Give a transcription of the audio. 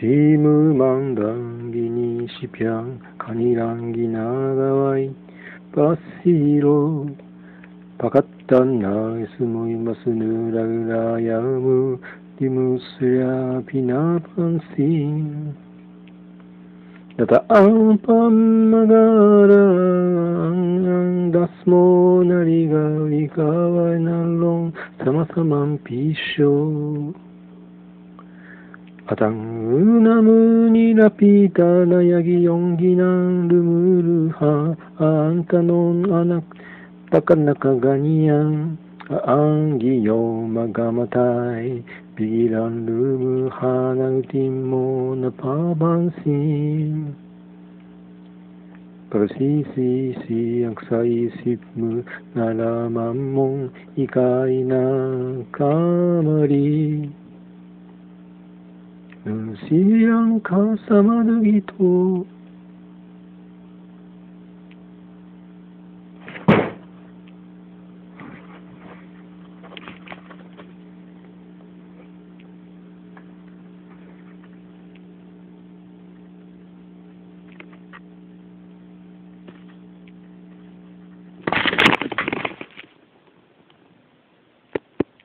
チームマンダンギニシピャンカニランギナガワイバスヒロパカッタンナイスモイマスヌラグラヤムディムスラピナパンシンだたアンパンマガラアンアンダスモナリガリカワイナロンサマサマンピショー lumuluha Ang tanong anak, takkan nakaganyan Ang giyo magamatay Biglang lumuha ng di mo napapansin Pagsisisi ang sa isip mo Nalaman mong ika'y nagkamali Nung siang kau sama begitu